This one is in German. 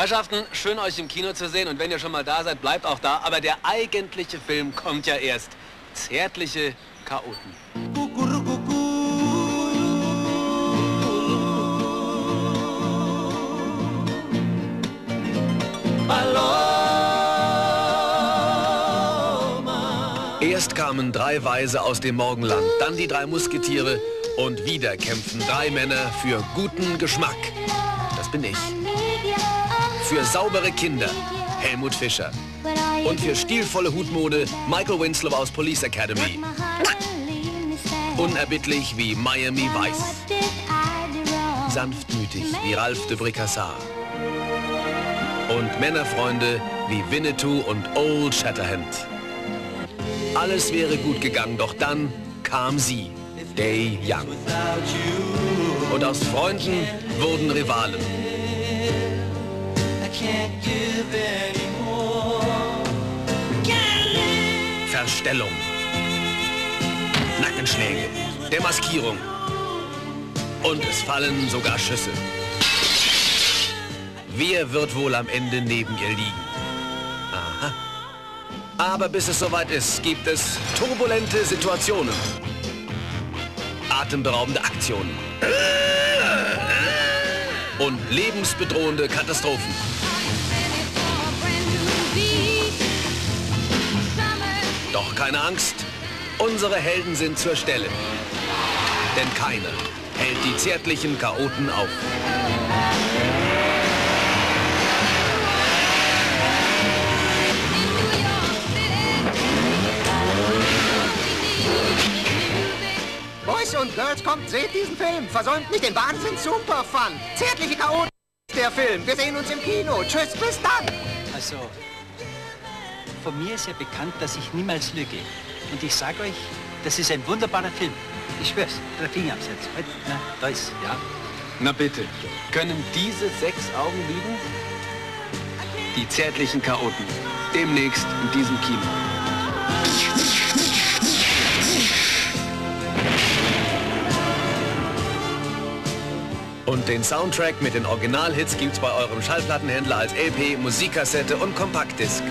Herrschaften, schön euch im Kino zu sehen und wenn ihr schon mal da seid, bleibt auch da. Aber der eigentliche Film kommt ja erst. Zärtliche Chaoten. Erst kamen drei Weise aus dem Morgenland, dann die drei Musketiere und wieder kämpfen drei Männer für guten Geschmack. Das bin ich. Für saubere Kinder, Helmut Fischer. Und für stilvolle Hutmode, Michael Winslow aus Police Academy. Unerbittlich wie Miami Vice. Sanftmütig wie Ralph de Bricassar. Und Männerfreunde wie Winnetou und Old Shatterhand. Alles wäre gut gegangen, doch dann kam sie, Day Young. Und aus Freunden wurden Rivalen. Verstellung. Nackenschläge. Demaskierung. Und es fallen sogar Schüsse. Wer wird wohl am Ende neben ihr liegen? Aha. Aber bis es soweit ist, gibt es turbulente Situationen. Atemberaubende Aktionen. Und lebensbedrohende Katastrophen. Doch keine Angst, unsere Helden sind zur Stelle. Denn keiner hält die zärtlichen Chaoten auf. Boys und Girls, kommt, seht diesen Film. Versäumt nicht den Wahnsinn, super Fun. Zärtliche Chaoten ist der Film. Wir sehen uns im Kino. Tschüss, bis dann. Also, von mir ist ja bekannt, dass ich niemals lüge. Und ich sage euch, das ist ein wunderbarer Film. Ich schwör's, der Finger absetzt. Halt, na, da ist, ja. Na bitte, können diese sechs Augen lügen? Die zärtlichen Chaoten. Demnächst in diesem Kino. Und den Soundtrack mit den Originalhits gibt's bei eurem Schallplattenhändler als LP, Musikkassette und Kompaktdisc.